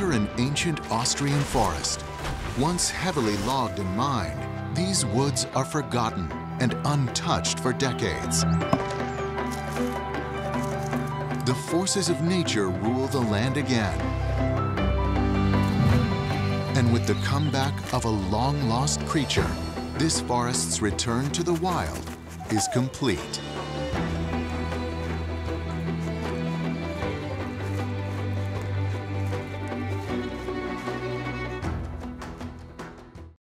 enter an ancient Austrian forest. Once heavily logged and mined, these woods are forgotten and untouched for decades. The forces of nature rule the land again. And with the comeback of a long-lost creature, this forest's return to the wild is complete.